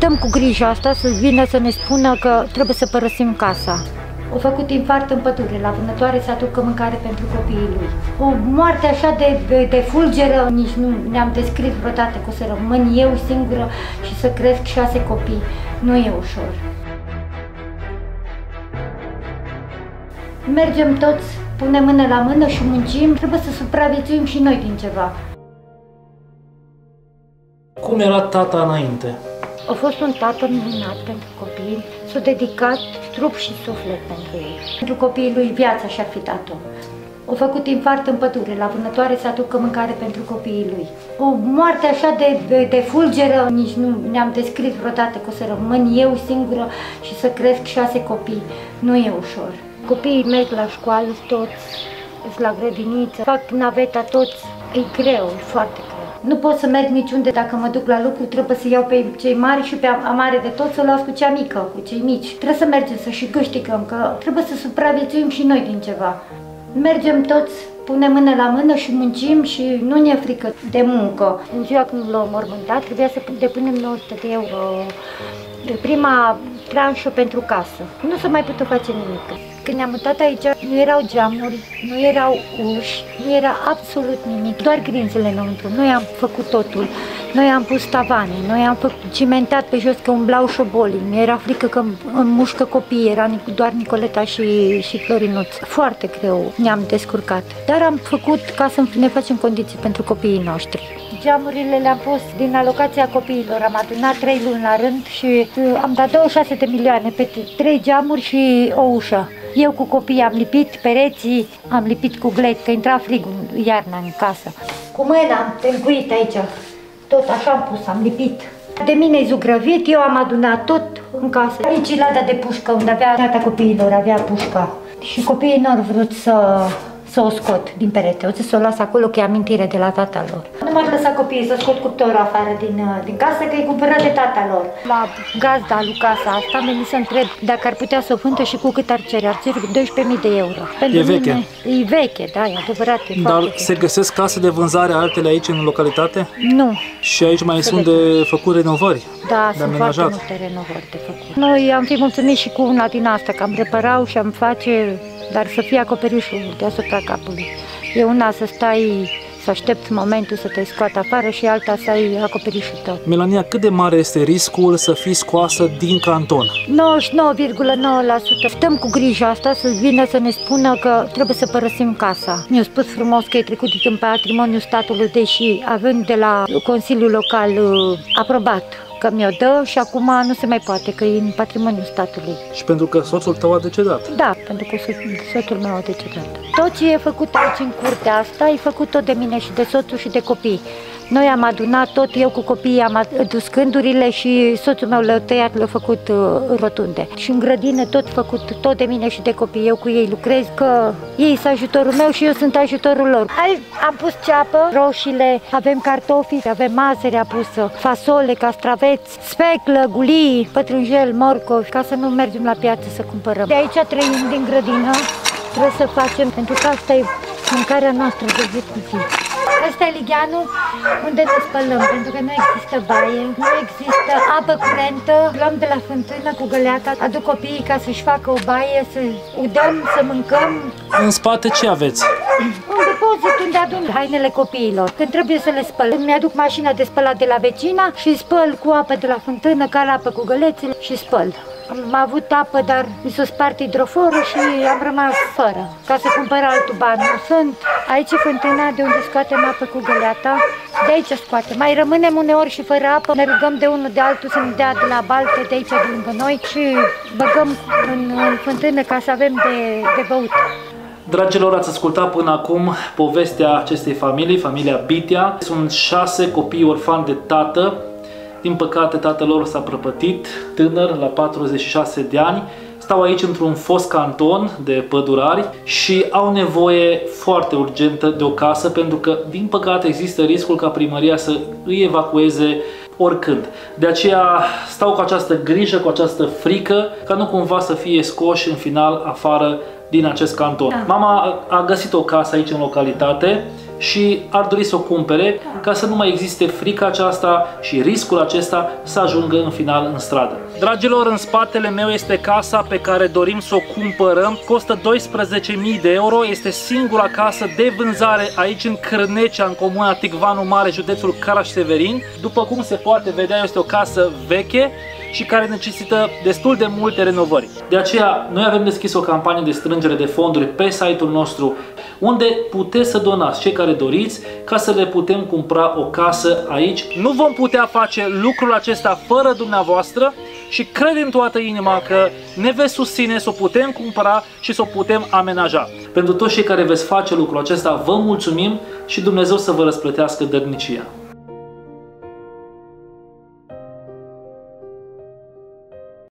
stăm cu grija asta să vină să ne spună că trebuie să părăsim casa. Au făcut infart în pădure, la vânătoare să aducă mâncare pentru copiii lui. O moarte așa de, de, de fulgeră, nici nu ne-am descris vreodată că o să rămân eu singură și să cresc șase copii. Nu e ușor. Mergem toți, punem mână la mână și muncim, trebuie să supraviețuim și noi din ceva. Cum era tata înainte? A fost un tată minunat pentru copii, s-a dedicat trup și suflet pentru ei. Pentru copiii lui viața și-ar fi dat-o. Au făcut infart în pădure, la vânătoare să aducă mâncare pentru copiii lui. O moarte așa de, de, de fulgeră, nici nu ne-am descris vreodată că o să rămân eu singură și să cresc șase copii. Nu e ușor. Copiii merg la școală toți, sunt la grădiniță, fac naveta toți. E greu, e foarte greu. Nu pot să merg niciunde dacă mă duc la lucru, trebuie să iau pe cei mari și pe a mare de tot să o las cu cea mică, cu cei mici. Trebuie să mergem să și câștigăm, că trebuie să supraviețuim și noi din ceva. Mergem toți, punem mână la mână și muncim și nu ne frică de muncă. În ziua când l-au mormântat, trebuia să depunem 900 de euro prima tranșă pentru casă. Nu s-a mai putut face nimic. Când ne-am mutat aici, nu erau geamuri, nu erau uși, nu era absolut nimic, doar grinzele înăuntru. Noi am făcut totul. Noi am pus tavane, noi am făcut cimentat pe jos că umblau șobolii. Mi-era frică că îmi mușcă copiii, era doar Nicoleta și, și Florinuț. Foarte greu ne-am descurcat. Dar am făcut ca să ne facem condiții pentru copiii noștri. Geamurile le-am pus din alocația copiilor, am adunat trei luni la rând și uh, am dat 26 de milioane pe trei geamuri și o ușă. Eu cu copiii am lipit pereții, am lipit cu glet, că intra frigul iarna în casă. Cu mâna am tencuit aici, tot așa am pus, am lipit. De mine e zugrăvit, eu am adunat tot în casă. Aici lada de pușcă, unde avea tata copiilor, avea pușca. Și copiii nu au vrut să să o scot din perete. O să o las acolo că e amintire de la tata lor. Nu m-ar lăsa copiii să scot cuptorul afară din, uh, din casă că e cumpărat de tata lor. La gazda lui casa asta am venit să întreb dacă ar putea să o vândă și cu cât ar cere. Ar cere 12.000 de euro. Pentru e veche. Mine, e veche, da, e adevărat. E Dar se găsesc case de vânzare altele aici în localitate? Nu. Și aici mai sunt de făcut renovări? Da, sunt foarte multe renovări de făcut. Noi am fi mulțumit și cu una din asta, că am reparau și am face dar să fie acoperișul deasupra capului. E una să stai să aștepți momentul să te scoată afară și alta să ai acoperișul tău. Melania, cât de mare este riscul să fii scoasă din canton? 99,9%. Stăm cu grija asta să vină să ne spună că trebuie să părăsim casa. Mi-au spus frumos că e trecut în patrimoniul statului, deși având de la Consiliul Local uh, aprobat că mi-o dă și acum nu se mai poate, că e în patrimoniul statului. Și pentru că soțul tău a decedat? Da, pentru că soțul meu a decedat. Tot ce e făcut aici în curtea asta, e făcut tot de mine și de soțul și de copii. Noi am adunat tot, eu cu copiii am adus gândurile și soțul meu le-a tăiat, le-a făcut uh, rotunde. Și în grădină tot făcut, tot de mine și de copii, eu cu ei lucrez, că ei sunt ajutorul meu și eu sunt ajutorul lor. Am pus ceapă, roșiile, avem cartofi, avem mazăre apusă, fasole, castraveți, speclă, gulii, pătrunjel, morcovi, ca să nu mergem la piață să cumpărăm. De aici trăim din grădină, trebuie să facem, pentru că asta e mâncarea noastră de zi cu zi. Ăsta e ligheanul unde ne spălăm, pentru că nu există baie, nu există apă curentă. Luăm de la fântână cu găleata, aduc copiii ca să-și facă o baie, să udăm, să mâncăm. În spate ce aveți? Un depozit unde adun hainele copiilor. Când trebuie să le spăl, mi-aduc mașina de spălat de la vecina și spăl cu apă de la fântână, cal apă cu gălețele și spăl. Am avut apă, dar mi s-a spart hidroforul și am rămas fără. Ca să cumpăr altul bani nu sunt. Aici e fântâna de unde scoatem apă cu găleata. De aici scoatem. Mai rămânem uneori și fără apă. Ne rugăm de unul de altul să ne dea de la baltă de aici de lângă noi și băgăm în, în fântână ca să avem de, de băut. Dragilor, ați ascultat până acum povestea acestei familii, familia Bitia. Sunt șase copii orfani de tată din păcate, tatălor s-a prăpătit, tânăr, la 46 de ani. Stau aici într-un fost canton de pădurari și au nevoie foarte urgentă de o casă pentru că, din păcate, există riscul ca primăria să îi evacueze oricând. De aceea stau cu această grijă, cu această frică, ca nu cumva să fie scoși în final afară din acest canton. Da. Mama a găsit o casă aici în localitate, și ar dori să o cumpere ca să nu mai existe frica aceasta și riscul acesta să ajungă în final în stradă. Dragilor, în spatele meu este casa pe care dorim să o cumpărăm. Costă 12.000 de euro, este singura casă de vânzare aici în Cârnecea, în comuna Ticvanu Mare, județul Caraș-Severin. După cum se poate vedea, este o casă veche și care necesită destul de multe renovări. De aceea, noi avem deschis o campanie de strângere de fonduri pe site-ul nostru, unde puteți să donați cei care doriți ca să le putem cumpăra o casă aici. Nu vom putea face lucrul acesta fără dumneavoastră și cred în toată inima că ne veți susține să o putem cumpăra și să o putem amenaja. Pentru toți cei care veți face lucrul acesta, vă mulțumim și Dumnezeu să vă răsplătească dărnicia.